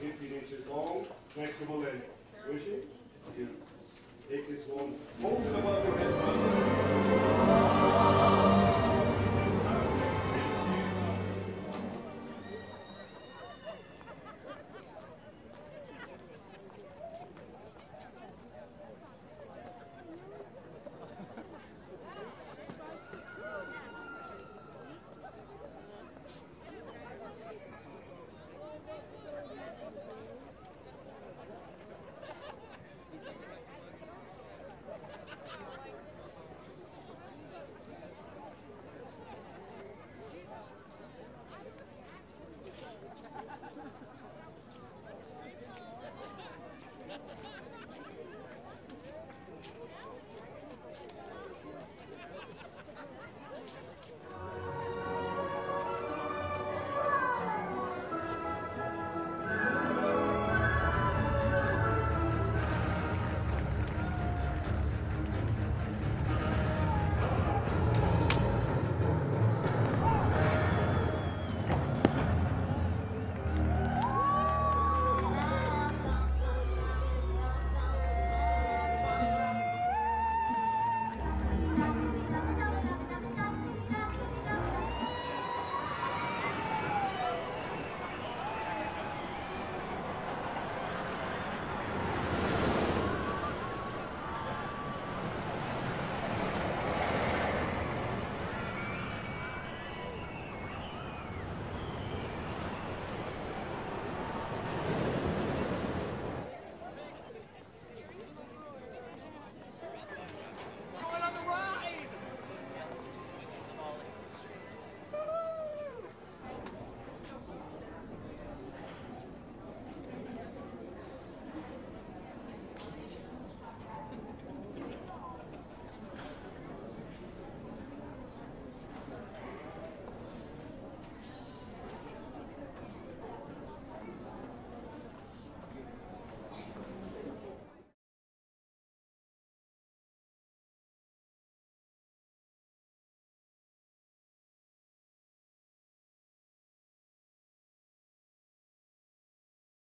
15 inches long, flexible and squishy. You take this one,